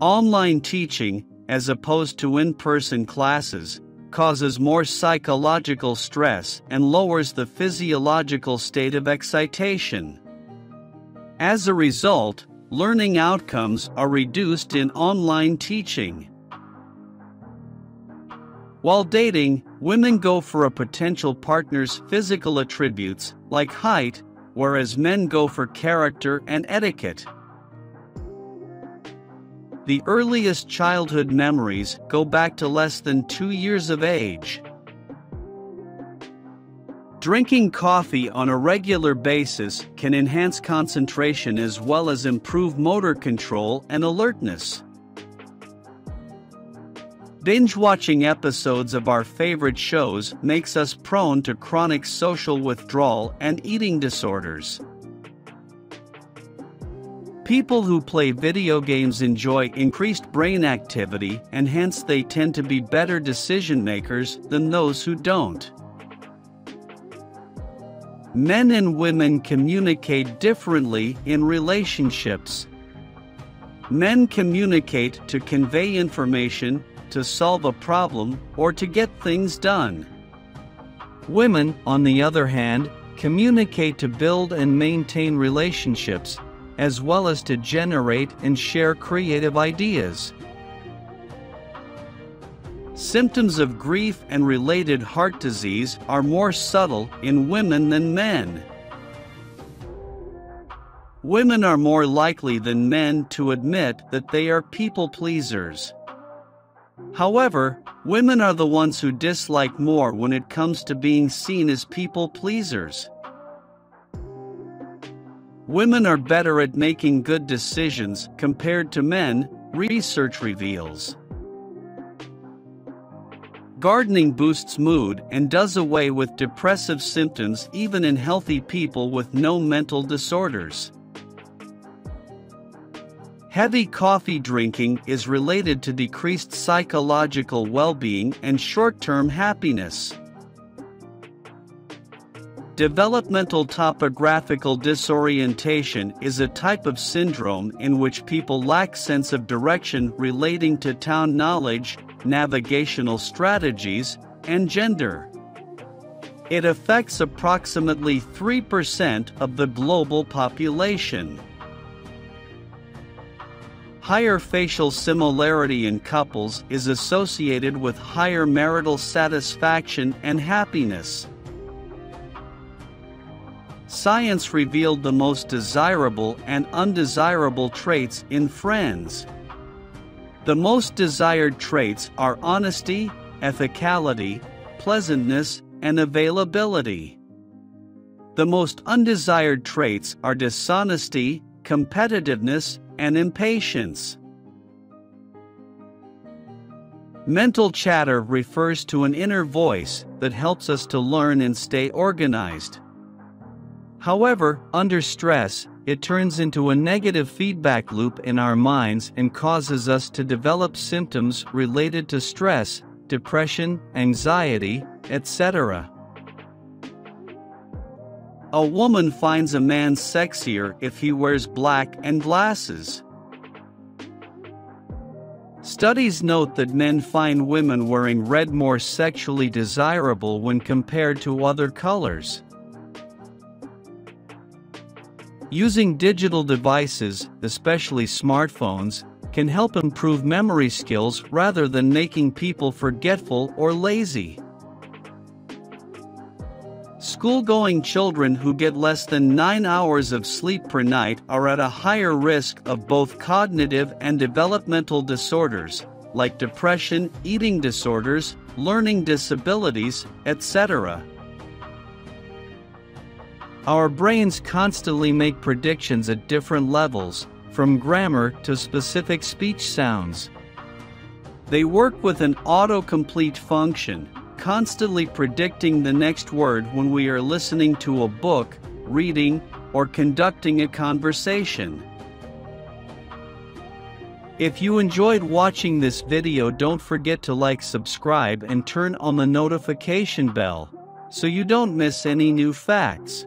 Online teaching, as opposed to in person classes, causes more psychological stress and lowers the physiological state of excitation. As a result, learning outcomes are reduced in online teaching. While dating, women go for a potential partner's physical attributes, like height, whereas men go for character and etiquette. The earliest childhood memories go back to less than two years of age. Drinking coffee on a regular basis can enhance concentration as well as improve motor control and alertness. Binge watching episodes of our favorite shows makes us prone to chronic social withdrawal and eating disorders. People who play video games enjoy increased brain activity and hence they tend to be better decision makers than those who don't. Men and women communicate differently in relationships. Men communicate to convey information, to solve a problem, or to get things done. Women, on the other hand, communicate to build and maintain relationships, as well as to generate and share creative ideas. Symptoms of grief and related heart disease are more subtle in women than men. Women are more likely than men to admit that they are people pleasers. However, women are the ones who dislike more when it comes to being seen as people pleasers. Women are better at making good decisions compared to men, research reveals. Gardening boosts mood and does away with depressive symptoms even in healthy people with no mental disorders. Heavy coffee drinking is related to decreased psychological well being and short term happiness. Developmental topographical disorientation is a type of syndrome in which people lack sense of direction relating to town knowledge, navigational strategies, and gender. It affects approximately 3% of the global population. Higher facial similarity in couples is associated with higher marital satisfaction and happiness. Science revealed the most desirable and undesirable traits in friends. The most desired traits are honesty, ethicality, pleasantness, and availability. The most undesired traits are dishonesty, competitiveness, and impatience. Mental chatter refers to an inner voice that helps us to learn and stay organized. However, under stress, it turns into a negative feedback loop in our minds and causes us to develop symptoms related to stress, depression, anxiety, etc. A woman finds a man sexier if he wears black and glasses. Studies note that men find women wearing red more sexually desirable when compared to other colors. Using digital devices, especially smartphones, can help improve memory skills rather than making people forgetful or lazy. School-going children who get less than 9 hours of sleep per night are at a higher risk of both cognitive and developmental disorders, like depression, eating disorders, learning disabilities, etc. Our brains constantly make predictions at different levels, from grammar to specific speech sounds. They work with an autocomplete function, constantly predicting the next word when we are listening to a book, reading, or conducting a conversation. If you enjoyed watching this video don't forget to like subscribe and turn on the notification bell, so you don't miss any new facts.